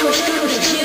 Costura de